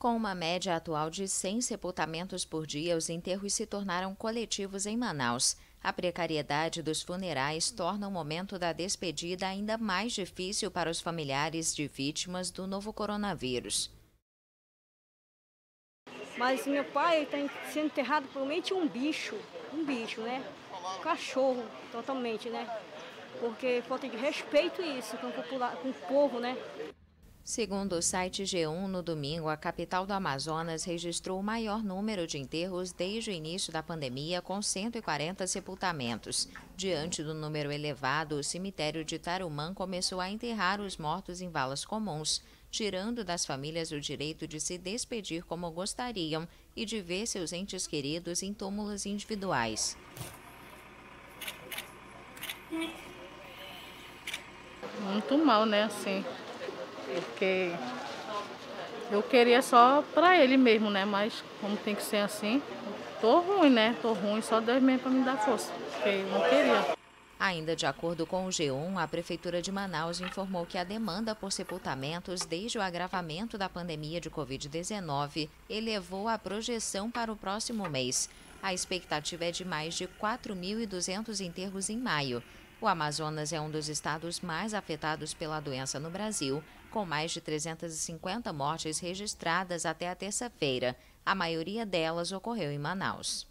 Com uma média atual de 100 sepultamentos por dia, os enterros se tornaram coletivos em Manaus. A precariedade dos funerais torna o momento da despedida ainda mais difícil para os familiares de vítimas do novo coronavírus. Mas meu pai está sendo enterrado provavelmente um bicho, um bicho, né? Um cachorro, totalmente, né? Porque falta de respeito isso com, com o povo, né? Segundo o site G1, no domingo, a capital do Amazonas registrou o maior número de enterros desde o início da pandemia, com 140 sepultamentos. Diante do número elevado, o cemitério de Tarumã começou a enterrar os mortos em valas comuns, tirando das famílias o direito de se despedir como gostariam e de ver seus entes queridos em túmulos individuais. Muito mal, né, assim porque eu queria só para ele mesmo, né? Mas como tem que ser assim, tô ruim, né? Tô ruim, só Deus mesmo para me dar força, porque eu não queria. Ainda de acordo com o G1, a Prefeitura de Manaus informou que a demanda por sepultamentos desde o agravamento da pandemia de Covid-19 elevou a projeção para o próximo mês. A expectativa é de mais de 4.200 enterros em maio. O Amazonas é um dos estados mais afetados pela doença no Brasil, com mais de 350 mortes registradas até a terça-feira. A maioria delas ocorreu em Manaus.